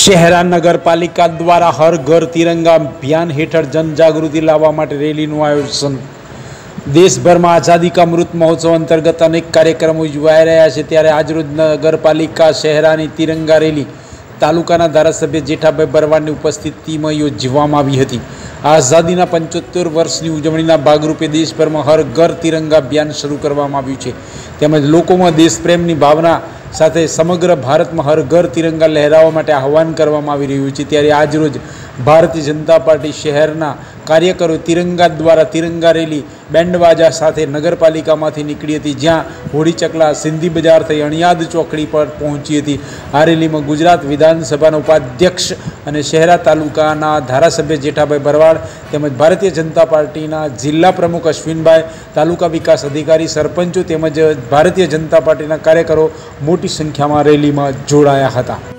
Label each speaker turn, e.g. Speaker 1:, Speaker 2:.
Speaker 1: શહેરા નગરપાલિકા દ્વારા હર ઘર તિરંગા અભિયાન હેઠળ જનજાગૃતિ લાવવા માટે રેલીનું આયોજન. દેશભરમાં આઝાદી કા અમૃત મહોત્સવ અંતર્ગત અનેક કાર્યક્રમો યોજાઈ રહ્યા છે. ત્યારે આજરોજ નગરપાલિકા, શહેરાની તિરંગા રેલી તાલુકાના ધારાસભ્ય જેઠાભાઈ બરવાડની ઉપસ્થિતિમાં યોજવામાં આવી હતી. આઝાદીના પંચોતેર વર્ષની ઉજવણીના ભાગરૂપે દેશભરમાં હર ઘર તિરંગા અભિયાન શરૂ કરવામાં આવ્યું છે. તેમજ લોકોમાં દેશપ્રેમની ભાવના સાથે સમગ્ર ભારતમાં હર ઘર તિરંગા લહેરાવવા માટે આહવાન કરવામાં આવી રહ્યું છે ત્યારે આજરોજ ભારતીય જનતા પાર્ટી શહેરના કાર્યકરો તિરંગા દ્વારા તિરંગા રેલી બેન્ડવાજા સાથે નગરપાલિકામાંથી નીકળી હતી જ્યાં હોળી ચકલા સિંધી બજાર થઈ અણિયાદ ચોકડી પર પહોંચી હતી આ રેલીમાં ગુજરાત વિધાનસભાના ઉપાધ્યક્ષ અને શહેરા તાલુકાના ધારાસભ્ય જેઠાભાઈ ભરવાડ તેમજ ભારતીય જનતા પાર્ટીના જિલ્લા પ્રમુખ અશ્વિનભાઈ તાલુકા વિકાસ અધિકારી સરપંચો તેમજ ભારતીય જનતા પાર્ટીના કાર્યકરો મોટી સંખ્યામાં રેલીમાં જોડાયા હતા